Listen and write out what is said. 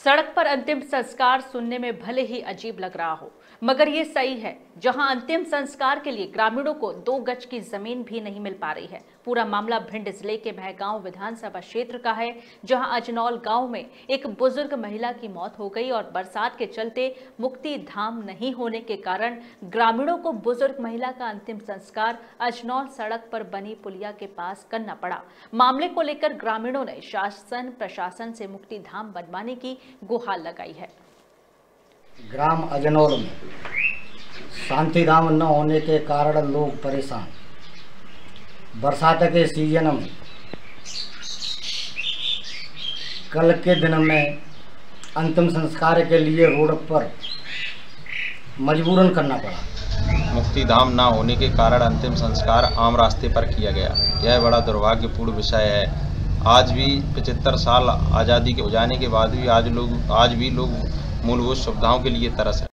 सड़क पर अंतिम संस्कार सुनने में भले ही अजीब लग रहा हो, मगर ये सही है, जहाँ अंतिम संस्कार के लिए ग्रामीणों को दो गज की ज़मीन भी नहीं मिल पा रही है। पूरा मामला भिंड ज़िले के महगांव विधानसभा क्षेत्र का है, जहाँ अजनौल गाँव में एक बुज़ुर्ग महिला की मौत हो गई और बरसात के चलते मुक्ति धाम नहीं होने के कारण ग्रामीणों को बुज़ुर्ग महिला का अंतिम संस्कार अजनौल सड़क पर बनी पुलिया के पास करना पड़ा। मामले को लेकर ग्रामीणों ने शासन, प्रशासन से मुक्ति धाम बनवाने की गुहार लगाई है। ग्राम अजनौर में शांति धाम न होने के कारण लोग परेशान। बरसात के सीज़न में कल के दिन में अंतिम संस्कार के लिए रोड पर मजबूरन करना पड़ा। मुक्ति धाम ना होने के कारण अंतिम संस्कार आम रास्ते पर किया गया। यह बड़ा दुर्भाग्यपूर्ण विषय है। आज भी पचहत्तर साल आज़ादी के हो जाने के बाद भी आज लोग आज भी लोग मूलभूत सुविधाओं के लिए तरस रहे